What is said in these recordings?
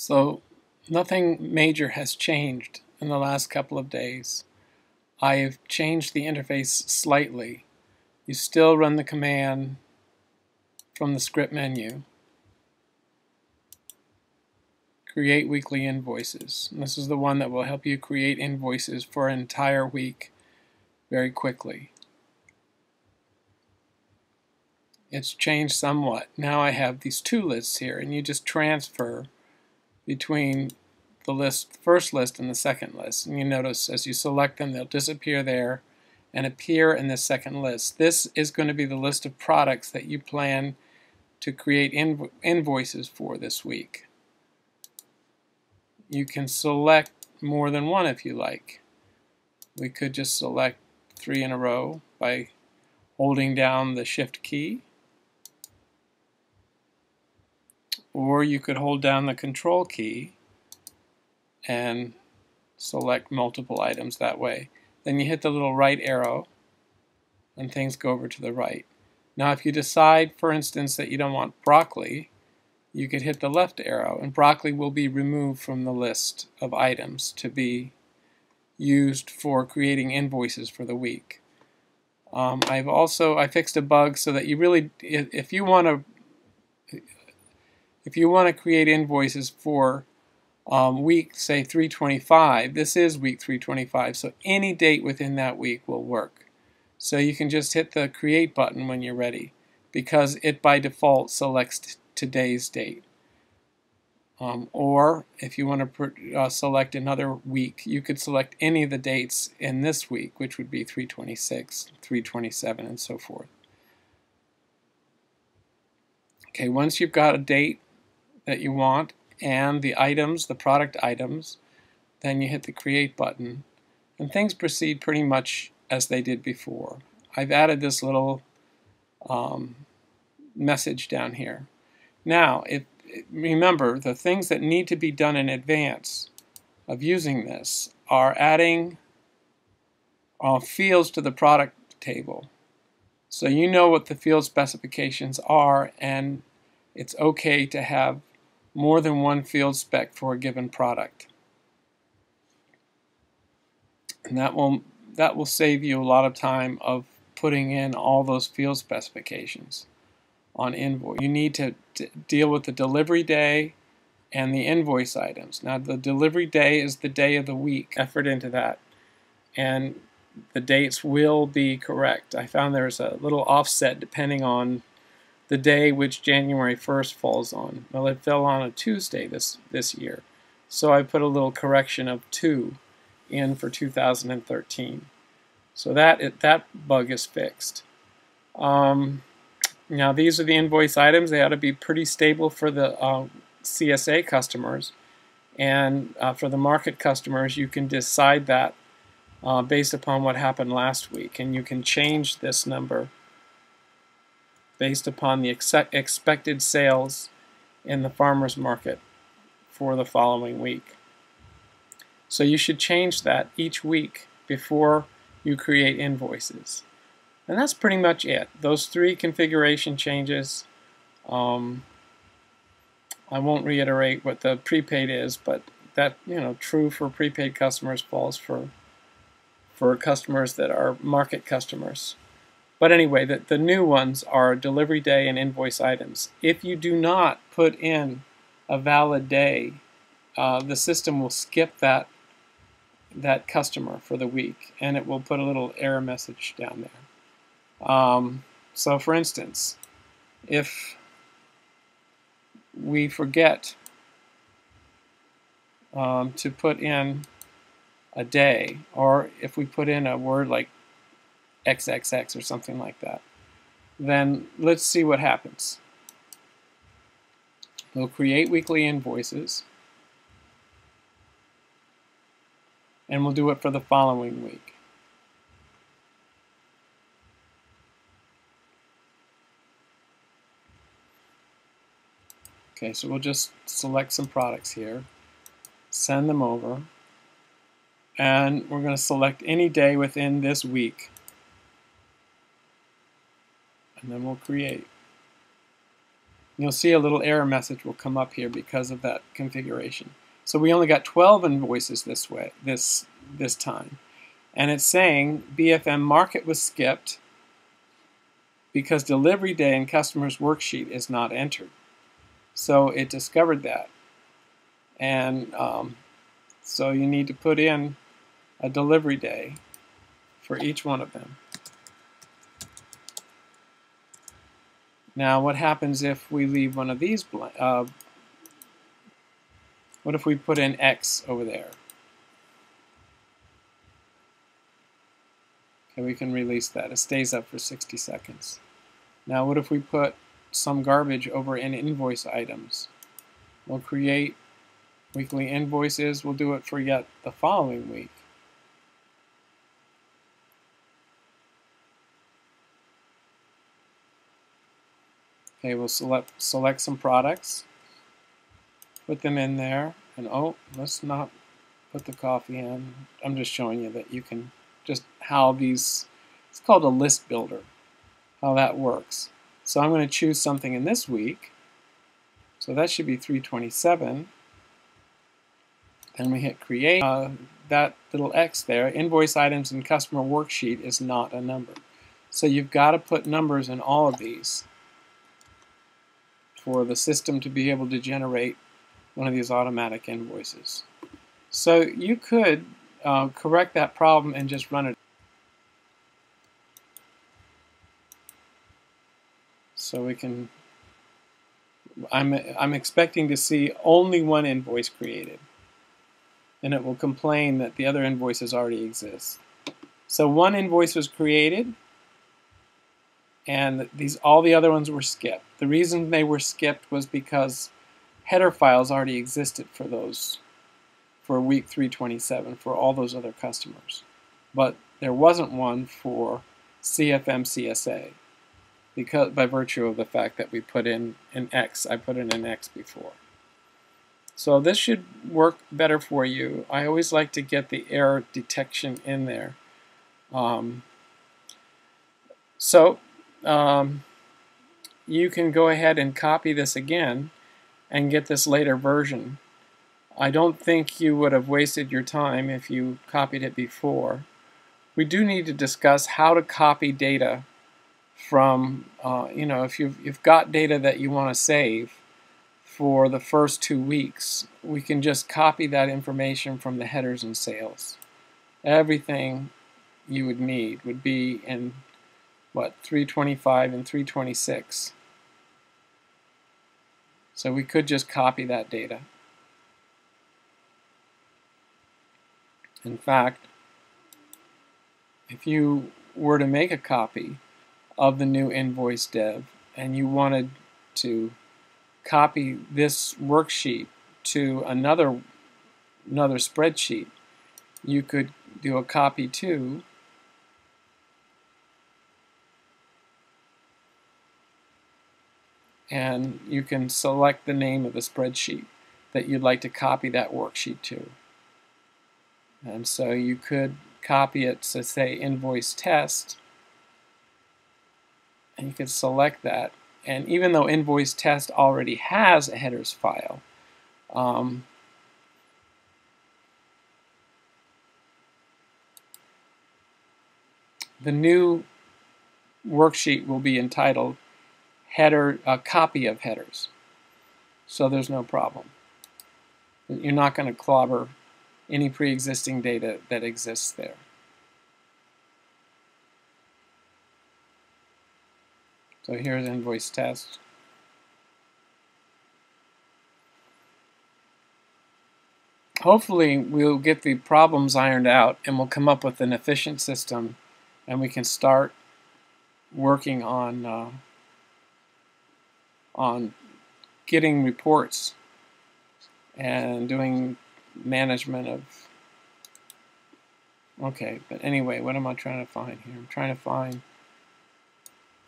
So nothing major has changed in the last couple of days. I've changed the interface slightly. You still run the command from the script menu. Create weekly invoices. And this is the one that will help you create invoices for an entire week very quickly. It's changed somewhat. Now I have these two lists here, and you just transfer between the list, first list and the second list. And you notice as you select them, they'll disappear there and appear in the second list. This is going to be the list of products that you plan to create invo invoices for this week. You can select more than one if you like. We could just select three in a row by holding down the shift key or you could hold down the control key and select multiple items that way. Then you hit the little right arrow and things go over to the right. Now if you decide, for instance, that you don't want broccoli, you could hit the left arrow and broccoli will be removed from the list of items to be used for creating invoices for the week. Um, I've also I fixed a bug so that you really if you want to if you want to create invoices for um, week, say 325, this is week 325, so any date within that week will work. So you can just hit the create button when you're ready because it by default selects today's date. Um, or if you want to uh, select another week, you could select any of the dates in this week, which would be 326, 327, and so forth. Okay, once you've got a date that you want and the items, the product items, then you hit the create button and things proceed pretty much as they did before. I've added this little um, message down here. Now, if, remember, the things that need to be done in advance of using this are adding uh, fields to the product table. So you know what the field specifications are and it's okay to have more than one field spec for a given product. And that will that will save you a lot of time of putting in all those field specifications on invoice. You need to, to deal with the delivery day and the invoice items. Now the delivery day is the day of the week. Effort into that. And the dates will be correct. I found there's a little offset depending on the day which January 1st falls on. Well, it fell on a Tuesday this, this year. So I put a little correction of 2 in for 2013. So that, it, that bug is fixed. Um, now these are the invoice items. They ought to be pretty stable for the uh, CSA customers. And uh, for the market customers, you can decide that uh, based upon what happened last week. And you can change this number based upon the ex expected sales in the farmer's market for the following week. So you should change that each week before you create invoices. And that's pretty much it. Those three configuration changes. Um, I won't reiterate what the prepaid is, but that you know, true for prepaid customers falls for for customers that are market customers. But anyway, the, the new ones are delivery day and invoice items. If you do not put in a valid day, uh, the system will skip that that customer for the week and it will put a little error message down there. Um, so for instance, if we forget um, to put in a day, or if we put in a word like XXX or something like that. Then let's see what happens. We'll create weekly invoices and we'll do it for the following week. Okay, so we'll just select some products here, send them over, and we're going to select any day within this week and then we'll create. You'll see a little error message will come up here because of that configuration. So we only got 12 invoices this way this this time. And it's saying BFM market was skipped because delivery day and customer's worksheet is not entered. So it discovered that. And um, so you need to put in a delivery day for each one of them. Now what happens if we leave one of these blank? Uh, what if we put in X over there? Okay, we can release that. It stays up for 60 seconds. Now what if we put some garbage over in invoice items? We'll create weekly invoices. We'll do it for yet the following week. Okay, we'll select select some products, put them in there, and oh, let's not put the coffee in. I'm just showing you that you can just how these, it's called a list builder, how that works. So I'm going to choose something in this week. So that should be 327. Then we hit create. Uh, that little X there, invoice items and customer worksheet is not a number. So you've got to put numbers in all of these for the system to be able to generate one of these automatic invoices. So you could uh, correct that problem and just run it. So we can, I'm, I'm expecting to see only one invoice created. And it will complain that the other invoices already exist. So one invoice was created, and these all the other ones were skipped. The reason they were skipped was because header files already existed for those for week 327 for all those other customers. But there wasn't one for CFM CSA because by virtue of the fact that we put in an X, I put in an X before. So this should work better for you. I always like to get the error detection in there. Um, so um, you can go ahead and copy this again and get this later version. I don't think you would have wasted your time if you copied it before. We do need to discuss how to copy data from, uh, you know, if you've, you've got data that you want to save for the first two weeks, we can just copy that information from the headers and sales. Everything you would need would be in what 325 and 326 so we could just copy that data. In fact if you were to make a copy of the new invoice dev and you wanted to copy this worksheet to another another spreadsheet you could do a copy to and you can select the name of the spreadsheet that you'd like to copy that worksheet to. And so you could copy it to say invoice test and you could select that and even though invoice test already has a headers file um, the new worksheet will be entitled header, a copy of headers. So there's no problem. You're not going to clobber any pre-existing data that exists there. So here's invoice test. Hopefully we'll get the problems ironed out and we'll come up with an efficient system and we can start working on uh, on getting reports and doing management of okay but anyway what am I trying to find here? I'm trying to find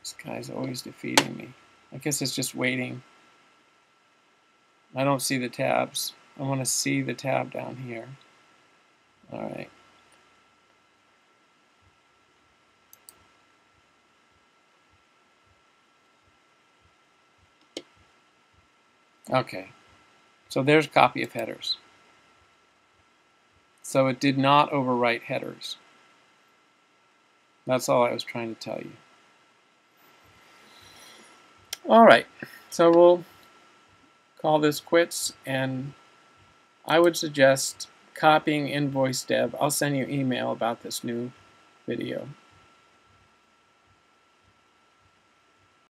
this guy's always defeating me. I guess it's just waiting. I don't see the tabs. I want to see the tab down here. Alright Okay, so there's a copy of headers. So it did not overwrite headers. That's all I was trying to tell you. All right, so we'll call this quits, and I would suggest copying invoice dev. I'll send you email about this new video.